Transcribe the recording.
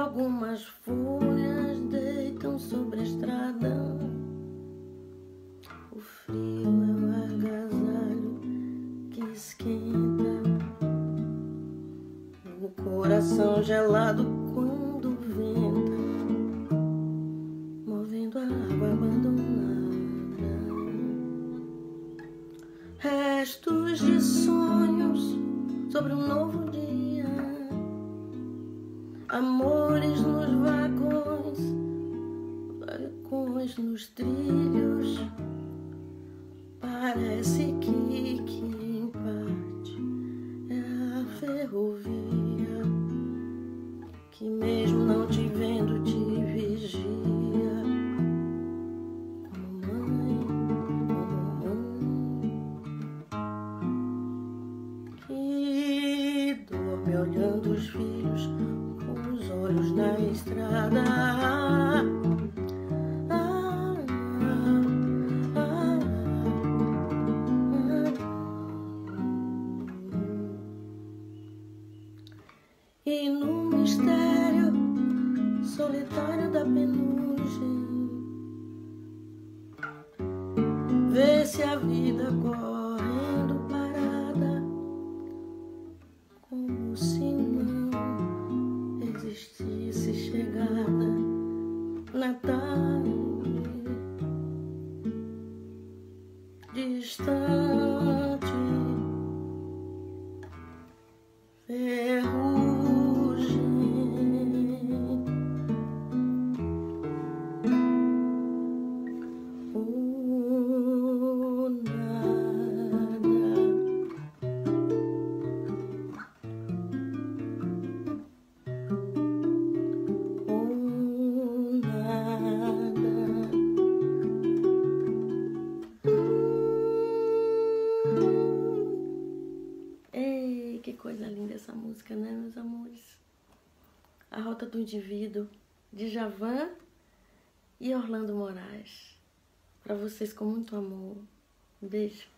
algumas folhas deitam sobre a estrada. O frio é o agasalho que esquenta. O coração gelado quando venta, movendo a água abandonada. Restos de sonhos sobre um novo dia amores nos vagões, vagões nos trilhos. Parece que, que em parte é a ferrovia que mesmo não te vendo te vigia. Como mãe, como mãe que dorme olhando os filhos olhos na estrada. E no mistério solitário da penugem, vê-se a vida correndo na tarde distante. Coisa linda essa música, né, meus amores? A Rota do Indivíduo, de Javan e Orlando Moraes. Para vocês com muito amor. Um beijo.